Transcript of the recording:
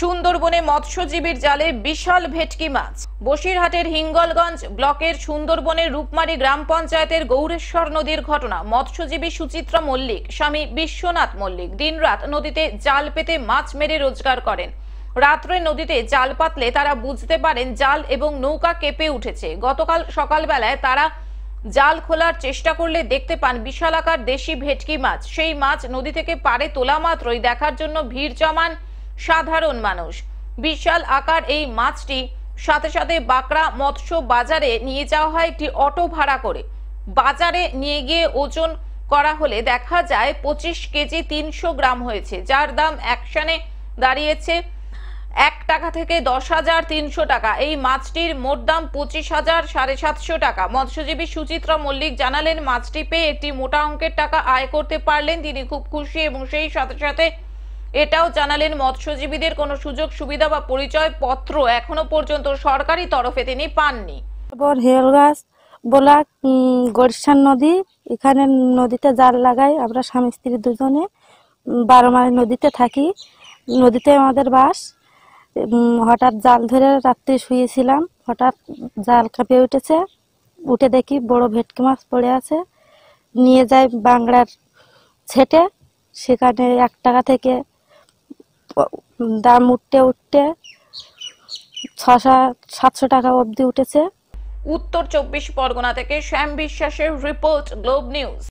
সুন্দরবনে মৎস্যজীবীর জালে বিশাল ভেটকি মাছ। বসিরহাটের হিঙ্গলগঞ্জ ব্লকের সুন্দরবনের রূপমারি গ্রাম পঞ্চায়েতের গৌরেশ্বর নদীর ঘটনা। মৎস্যজীবী সুচিত্রা মল্লিক, স্বামী বিশ্বনাথ মল্লিক দিনরাত নদীতে জাল পেতে মাছ মেরে রোজগার করেন। রাত্রে নদীতে জাল পাতলে তারা বুঝতে পারেন জাল এবং নৌকা কেঁপে উঠেছে। গতকাল সকালবেলায় তারা জাল খোলার চেষ্টা করলে দেখতে পান বিশালাকার দেশি ভেটকি মাছ। সেই মাছ নদী থেকে পারে তোলা মাত্রই দেখার জন্য ভিড় জমান সাধারণ মানুষ। বিশাল আকার এই মাছটি সাথে সাথে বাঁকড়া মৎস্য বাজারে নিয়ে যাওয়া হয় একটি অটো ভাড়া করে। বাজারে নিয়ে গিয়ে ওজন করা হলে দেখা যায় পঁচিশ কেজি তিনশো গ্রাম হয়েছে, যার দাম একসানে দাঁড়িয়েছে এক টাকা থেকে দশ হাজার তিনশো টাকা। এই মাছটির মোট দাম পঁচিশ হাজার সাড়ে সাতশো টাকা। মৎস্যজীবী সুচিত্রা মল্লিক জানালেন, মাছটি পেয়ে একটি মোটা অঙ্কের টাকা আয় করতে পারলেন। তিনি খুব খুশি এবং সেই সাথে সাথে এটাও জানালেন মৎস্যজীবীদের কোনো সুযোগ সুবিধা বা পরিচয় পত্র এখনও পর্যন্ত সরকারি তরফে তিনি পাননি। তারপর হেল গাছ বলা উম, নদী এখানে নদীতে জাল লাগাই আমরা স্বামী স্ত্রী দুজনে বারো মাইল নদীতে থাকি। নদীতে আমাদের বাস হঠাৎ জাল ধরে রাত্রে শুয়েছিলাম হঠাৎ জাল কাঁপে উঠেছে। উঠে দেখি বড় ভেটকি মাছ পড়ে আছে। নিয়ে যাই বাংলার ছেটে সেখানে এক টাকা থেকে দাম উঠতে উঠতে ছশো, সাতশো টাকা অবধি উঠেছে। উত্তর চব্বিশ পরগনা থেকে শ্যাম বিশ্বাসের রিপোর্ট গ্লোব নিউজ।